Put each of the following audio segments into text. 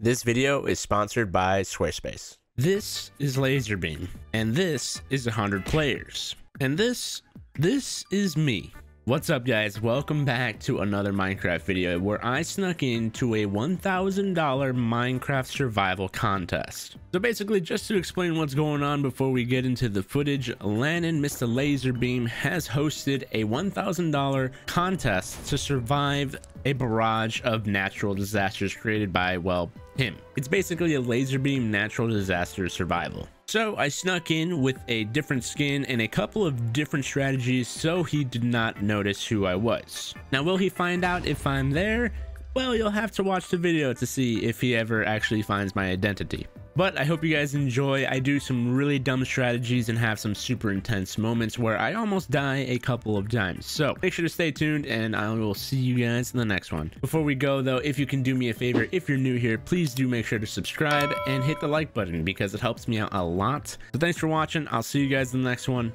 This video is sponsored by Squarespace. This is LazarBeam, and this is 100 players. And this, this is me. What's up guys, welcome back to another Minecraft video where I snuck into a $1,000 Minecraft survival contest. So basically just to explain what's going on before we get into the footage, Lannan Mr. LazarBeam has hosted a $1,000 contest to survive a barrage of natural disasters created by, well, him. It's basically a LazarBeam natural disaster survival. So I snuck in with a different skin and a couple of different strategies so he did not notice who I was. Now will he find out if I'm there? Well, you'll have to watch the video to see if he ever actually finds my identity. But I hope you guys enjoy. I do some really dumb strategies and have some super intense moments where I almost die a couple of times. So make sure to stay tuned and I will see you guys in the next one. Before we go though, if you can do me a favor, if you're new here, please do make sure to subscribe and hit the like button because it helps me out a lot. So thanks for watching. I'll see you guys in the next one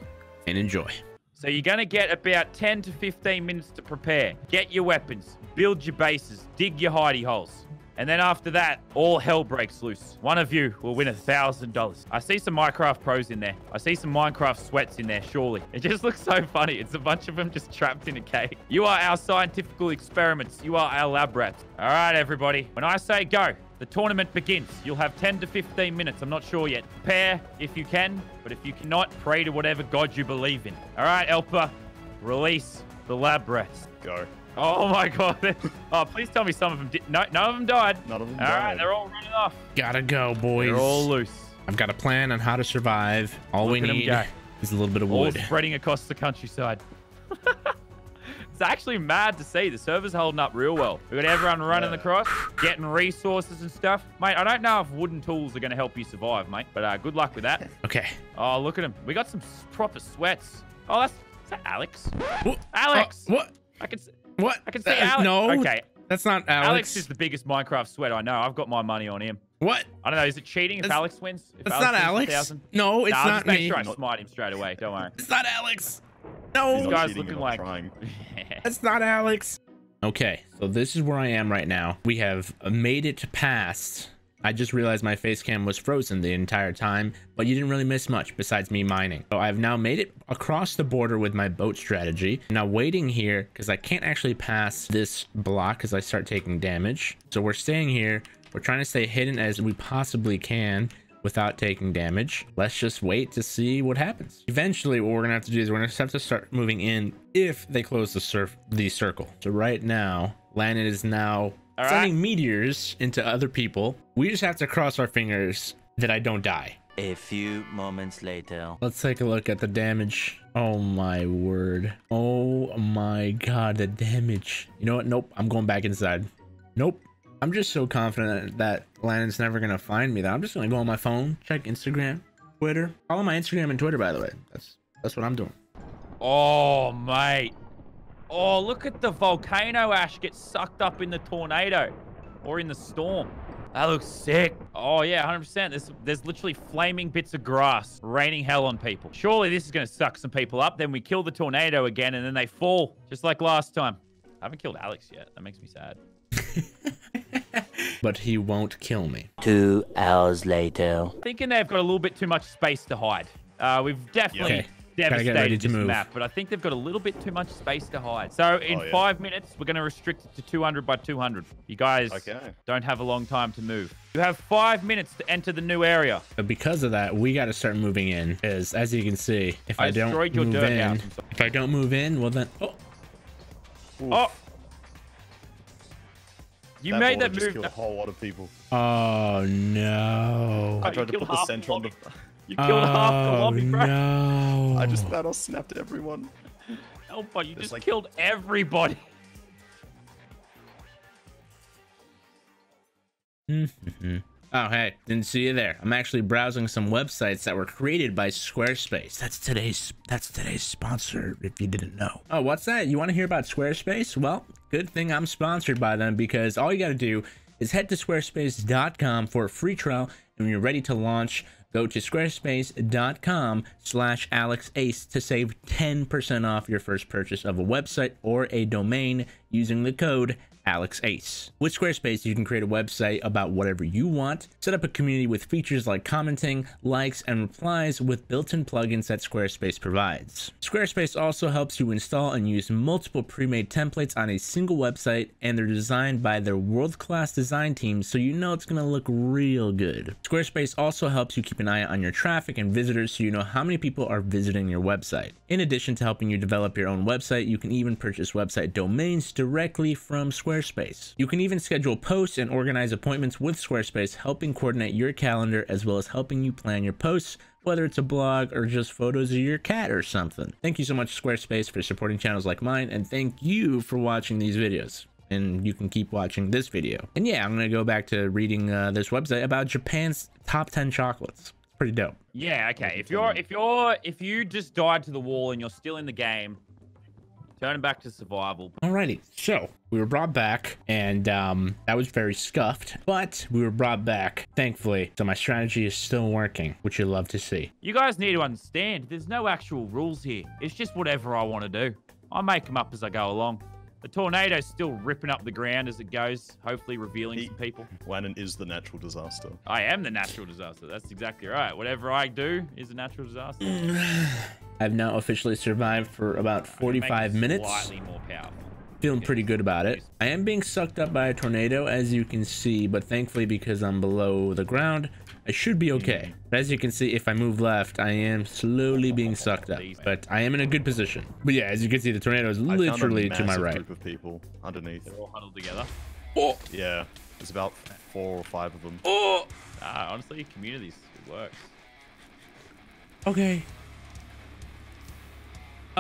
and enjoy. So you're going to get about 10 to 15 minutes to prepare. Get your weapons, build your bases, dig your hidey holes. And then after that, all hell breaks loose. One of you will win a $1,000. I see some Minecraft pros in there. I see some Minecraft sweats in there, surely. It just looks so funny. It's a bunch of them just trapped in a cave. You are our scientific experiments. You are our lab rats. All right, everybody. When I say go, the tournament begins. You'll have 10 to 15 minutes. I'm not sure yet. Prepare if you can, but if you cannot, pray to whatever god you believe in. All right, Elpa, release the lab rats. Go. Oh my god. Oh, please tell me some of them did. No, none of them died. None of them All died. right, they're all running off. Gotta go, boys. They're all loose. I've got a plan on how to survive. All Look we at 'em need is a little bit of All wood. spreading across the countryside. it's actually mad to see. The server's holding up real well. We've got everyone running Yeah. across, getting resources and stuff. Mate, I don't know if wooden tools are going to help you survive, mate. But uh, good luck with that. Okay. Oh, look at him. We got some proper sweats. Oh, that's, is that Alex? What? Alex! Uh, what? I can, s- What? I can see Uh, Alex. No. Okay. That's not Alex. Alex. is the biggest Minecraft sweat I know. I've got my money on him. What? I don't know. Is it cheating if That's- Alex wins? If That's not wins Alex. 1,000? No, it's Nah, I'll not just make me. sure I smite him straight away. Don't worry. It's not Alex. He's No, This guy's looking like- trying. that's not Alex. Okay, so this is where I am right now. We have made it past. I just realized my face cam was frozen the entire time, but you didn't really miss much besides me mining. So I've now made it across the border with my boat strategy. Now waiting here because I can't actually pass this block because I start taking damage. So we're staying here. We're trying to stay hidden as we possibly can without taking damage. Let's just wait to see what happens. Eventually, what we're gonna have to do is we're gonna have to start moving in if they close the surf the circle. So right now, Lannan is now All right. sending meteors into other people. We just have to cross our fingers that I don't die. A few moments later. Let's take a look at the damage. Oh my word. Oh my god, the damage. You know what? Nope. I'm going back inside. Nope. I'm just so confident that Lannan's never gonna find me that I'm just gonna go on my phone, check Instagram, Twitter. Follow my Instagram and Twitter, by the way. That's that's what I'm doing. Oh, mate. Oh, look at the volcano ash get sucked up in the tornado or in the storm. That looks sick. Oh, yeah, 100%. There's, there's literally flaming bits of grass raining hell on people. Surely this is going to suck some people up. Then we kill the tornado again and then they fall just like last time. I haven't killed Alex yet. That makes me sad. But he won't kill me. Two hours later. Thinking they've got a little bit too much space to hide. Uh, we've definitely Okay. Gotta devastated to this move. map, but I think they've got a little bit too much space to hide. So in Oh, yeah. five minutes, we're going to restrict it to 200 by 200. You guys Okay. don't have a long time to move. You have five minutes to enter the new area. But because of that, we got to start moving in. Because as you can see, if I, I don't destroyed your move dirt in, house. If I don't move in, well then, oh, Oh! You That made boulder that just move. killed a whole lot of people. oh no. Oh, I you tried to put the half center on the. You killed half the Oh, lobby, bro. No. I just Thanos snapped everyone. Oh, but you There's just like- killed everybody. Oh, hey, didn't see you there. I'm actually browsing some websites that were created by Squarespace. That's today's that's today's sponsor if you didn't know. Oh, what's that? You want to hear about Squarespace? Well, good thing I'm sponsored by them because all you got to do is head to squarespace.com for a free trial and when you're ready to launch, go to squarespace.com slash alexace to save 10% off your first purchase of a website or a domain using the code Alex Ace. With Squarespace, you can create a website about whatever you want, set up a community with features like commenting, likes, and replies with built-in plugins that Squarespace provides. Squarespace also helps you install and use multiple pre-made templates on a single website, and they're designed by their world-class design team so you know it's going to look real good. Squarespace also helps you keep an eye on your traffic and visitors so you know how many people are visiting your website. In addition to helping you develop your own website, you can even purchase website domains directly from Squarespace. You can even schedule posts and organize appointments with Squarespace, helping coordinate your calendar as well as helping you plan your posts, whether it's a blog or just photos of your cat or something. Thank you so much, Squarespace, for supporting channels like mine, and thank you for watching these videos and you can keep watching this video. And yeah, I'm gonna go back to reading uh, this website about Japan's top 10 chocolates. Pretty dope. Yeah, okay. If you're if you're if you just died to the wall and you're still in the game, turn back to survival. Alrighty, so we were brought back, and um, that was very scuffed, but we were brought back, thankfully. So my strategy is still working, which you love to see. You guys need to understand, there's no actual rules here. It's just whatever I want to do. I make them up as I go along. The tornado's still ripping up the ground as it goes, hopefully revealing He- some people. Lannan is the natural disaster. I am the natural disaster. That's exactly right. Whatever I do is a natural disaster. I've now officially survived for about 45 minutes. Slightly more. Feeling pretty good about it. I am being sucked up by a tornado, as you can see, but thankfully because I'm below the ground, I should be okay. But as you can see, if I move left, I am slowly being sucked up, but I am in a good position. But yeah, as you can see, the tornado is I found a literally to my massive right. group of people underneath. They're all huddled together. Oh, Yeah, there's about four or five of them. oh, Ah, honestly, communities, it works. okay.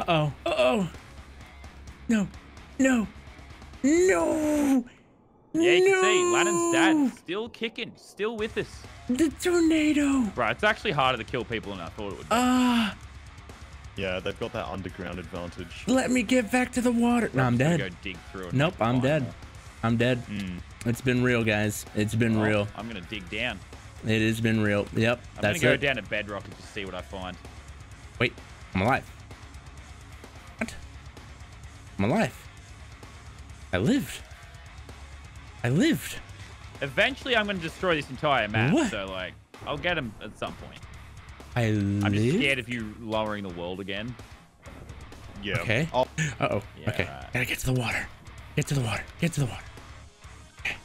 Uh-oh, uh-oh. No, no, no. Yeah, you can see no! Lannan's dad still kicking, still with us. The tornado. Right, it's actually harder to kill people than I thought it would be. Ah, Yeah, they've got that underground advantage. let me get back to the water. No, I'm dead. Go dig through. Nope, I'm Fine. dead. I'm dead. Mm. It's been real, guys. It's been Oh, real. I'm gonna dig down. It has been real. Yep, I'm that's gonna go it. down to bedrock and just see what I find. Wait, I'm alive. What? I'm alive. I lived. I lived. Eventually, I'm gonna destroy this entire map. What? So like, I'll get him at some point. I I'm just scared of you lowering the world again. Yeah. Okay. Oh, Uh oh. Yeah, okay. right. Gotta get to the water. Get to the water. Get to the water. Okay.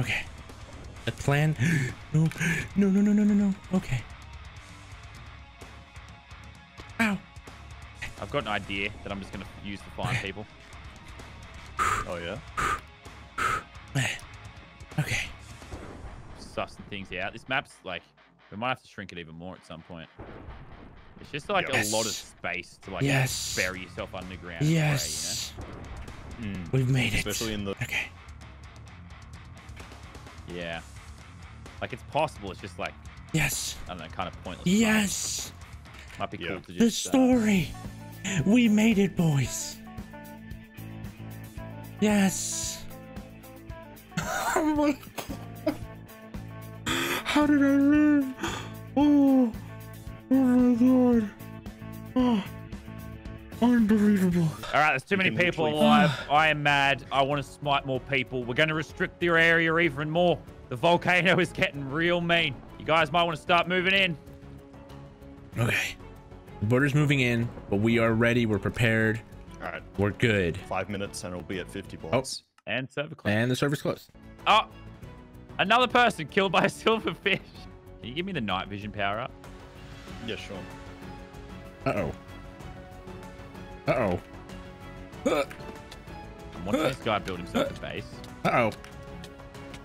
Okay. The plan. No. No. No. No. No. No. No. Okay. Got an idea that I'm just gonna use to find people. oh yeah. Okay. Suss some things out. This map's like, we might have to shrink it even more at some point. It's just like Yes. a lot of space to like Yes. bury yourself underground. and Yes. Pray, Mm. We've made it. Especially in the Okay. Yeah. Like it's possible. It's just like Yes. I don't know, kind of pointless. Yes. Might be Yeah. cool to The just. uh, story. We made it, boys. Yes. Oh my god. How did I live? Oh. Oh my god. Oh. Unbelievable. All right, there's too many people alive. I am mad. I want to smite more people. We're going to restrict your area even more. The volcano is getting real mean. You guys might want to start moving in. Okay. The border's moving in, but we are ready. We're prepared. all right, We're good. five minutes and it'll be at 50 blocks. And server close. And the server's closed. Oh, another person killed by a silverfish. Can you give me the night vision power up? Yeah, sure. Uh-oh. Uh-oh. Uh, I'm watching this guy build himself a base. Uh-oh.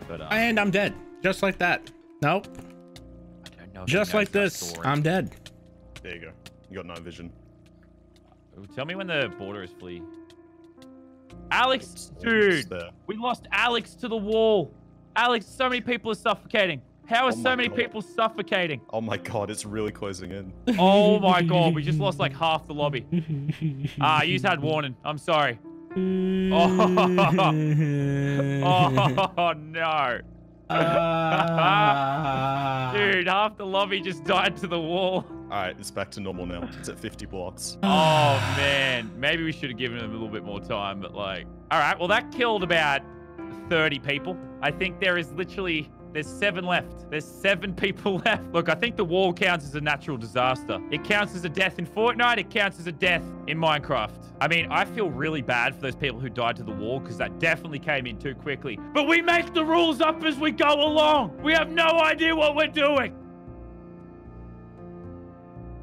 But um, And I'm dead. Just like that. Nope. I don't know. Just like this. story. I'm dead. There you go. You got night vision. Tell me when the border is fully. Alex, It's dude, there. we lost Alex to the wall. Alex, so many people are suffocating. How are Oh so many God. people suffocating? Oh my god, it's really closing in. Oh my god, we just lost like half the lobby. Ah, you had warning. I'm sorry. Oh, oh no. Ah. Dude, half the lobby just died to the wall. All right, it's back to normal now. It's at 50 blocks. Oh man, maybe we should have given him a little bit more time, but like, all right, well that killed about 30 people. I think there is literally there's seven left. There's seven people left. Look, I think the wall counts as a natural disaster. It counts as a death in Fortnite. It counts as a death in Minecraft. I mean, I feel really bad for those people who died to the wall because that definitely came in too quickly. But we make the rules up as we go along. We have no idea what we're doing.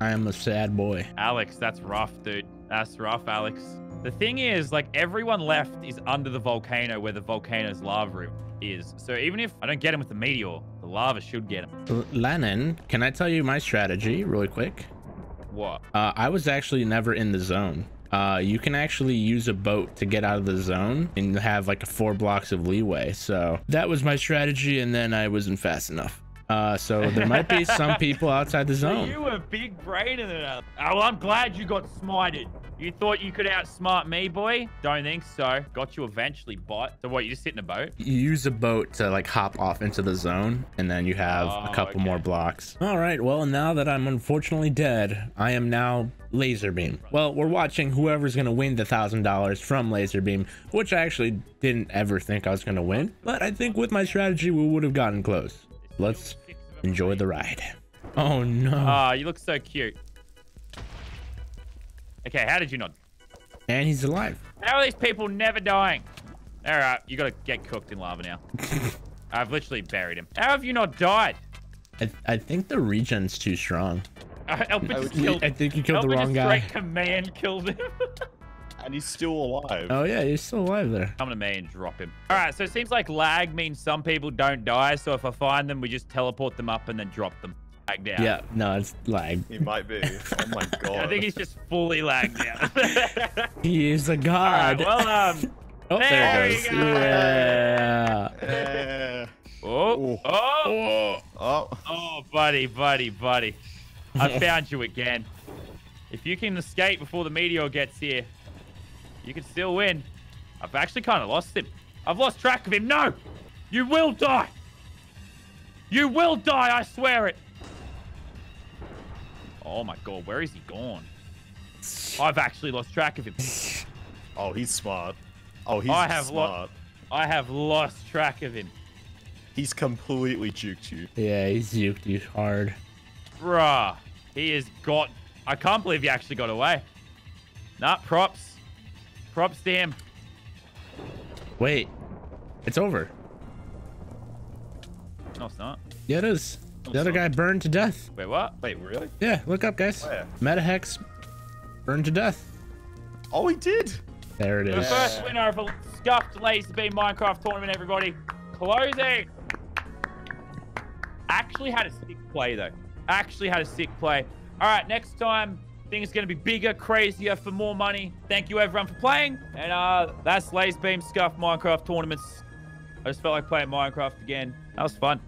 I am a sad boy. Alex, that's rough, dude. That's rough, Alex. The thing is, like, everyone left is under the volcano where the volcano's lava is. So even if I don't get him with the meteor, the lava should get him. Lannan, can I tell you my strategy really quick? What? Uh, I was actually never in the zone. Uh, you can actually use a boat to get out of the zone and have like four blocks of leeway. So that was my strategy, and then I wasn't fast enough. Uh, so there might be some people outside the zone. you were big brainer than us. Oh, well, I'm glad you got smited. You thought you could outsmart me, boy? Don't think so. Got you eventually, bot. So what, you just sit in a boat? You use a boat to like hop off into the zone, and then you have Oh, a couple okay. more blocks. All right. Well, now that I'm unfortunately dead, I am now LazarBeam. Well, we're watching whoever's gonna win the thousand dollars from LazarBeam, which I actually didn't ever think I was gonna win, but I think with my strategy we would have gotten close. Let's enjoy the ride. Oh no. Ah, you look so cute. Okay, how did you not? and he's alive. How are these people never dying? All right, you gotta get cooked in lava now. I've literally buried him. How have you not died? I, I think the regen's too strong. Uh, Elpin just I think you killed the wrong just guy. straight command killed him. And he's still alive. Oh yeah, he's still alive there. Come to me and drop him. All right, so it seems like lag means some people don't die. So if I find them, we just teleport them up and then drop them back down. Yeah, no, it's lag. He might be. Oh my god. I think he's just fully lagged out. He is a All right, god. well, um, oh, there, there it you goes. go. Yeah. Oh, Ooh. oh, Oh, oh, buddy, buddy, buddy. I found you again. If you can escape before the meteor gets here, you can still win. I've actually kind of lost him. I've lost track of him. No! You will die! You will die, I swear it! Oh my god, where is he gone? I've actually lost track of him. oh, he's smart. Oh, he's I have lo- smart. I have lost track of him. He's completely juked you. Yeah, he's zuked you hard. Bruh. He has got... I can't believe he actually got away. Nah, props. Props to him. Wait, it's over. No, it's not. Yeah, it is. The other sorry. guy burned to death. Wait, what? Wait, really? Yeah, look up, guys. Oh, Where? Metahex burned to death. Oh, he did. There it is. The is. first winner of a scuffed LazarBeam Minecraft tournament, everybody. Closing. Actually had a sick play though. Actually had a sick play. All right, next time things going to be bigger, crazier for more money. Thank you everyone for playing. And uh, that's LazarBeam Scuff Minecraft tournaments. I just felt like playing Minecraft again. That was fun.